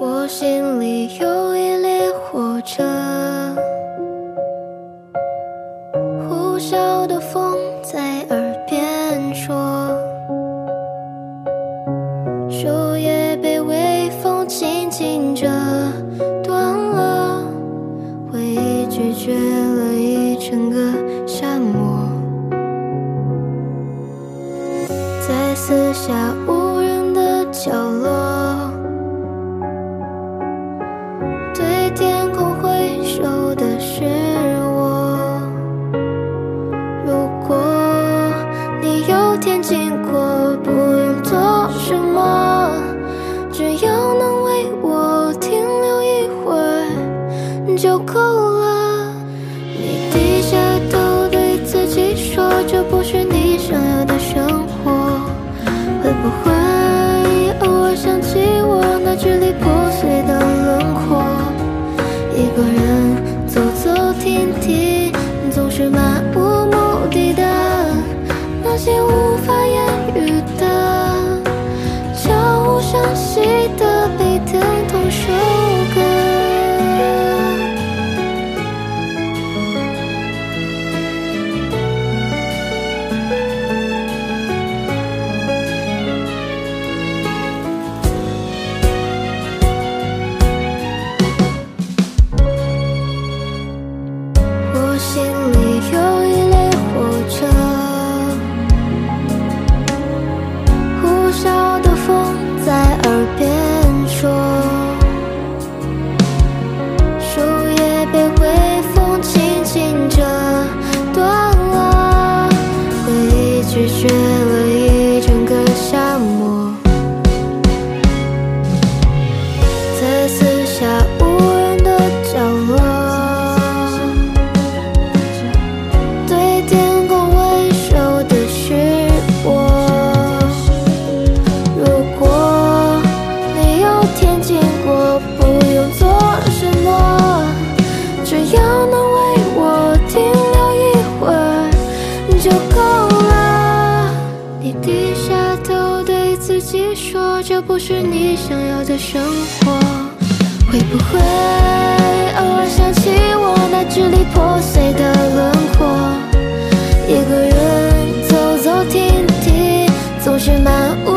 我心里有一列火车呼啸的风在耳边说树叶被微风轻轻折断了回忆拒绝了一整个夏末在四下无人的角落经过不用做什么只要能为我停留一会儿就够了。你低下头对自己说这不是你想要的生活。会不会偶尔想起我那支离破碎的轮廓？一个人走走停停总是漫不直觉低下头对自己说，这不是你想要的生活。会不会偶尔想起我那支离破碎的轮廓？一个人走走停停，总是漫，无